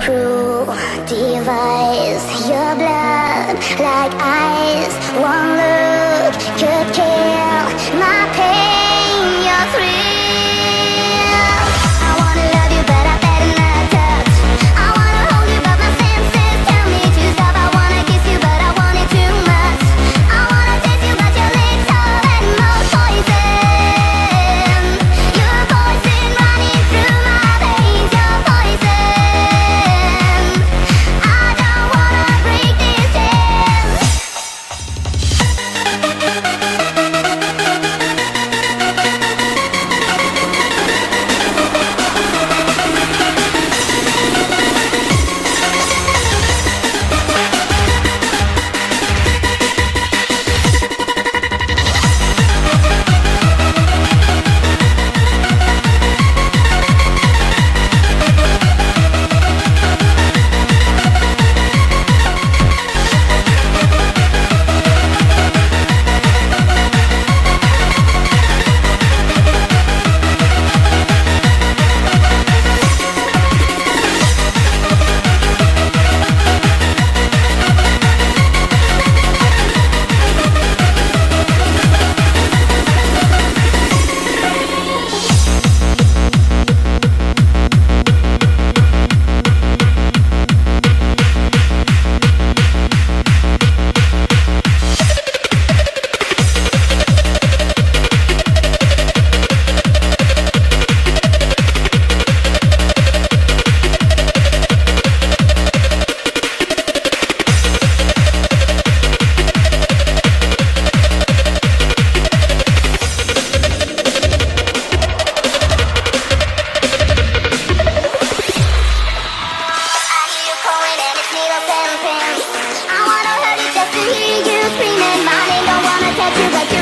cruel device. Your blood like ice. One look could kill my pain. You're three. to hear you screaming. Mommy, don't wanna touch you, but you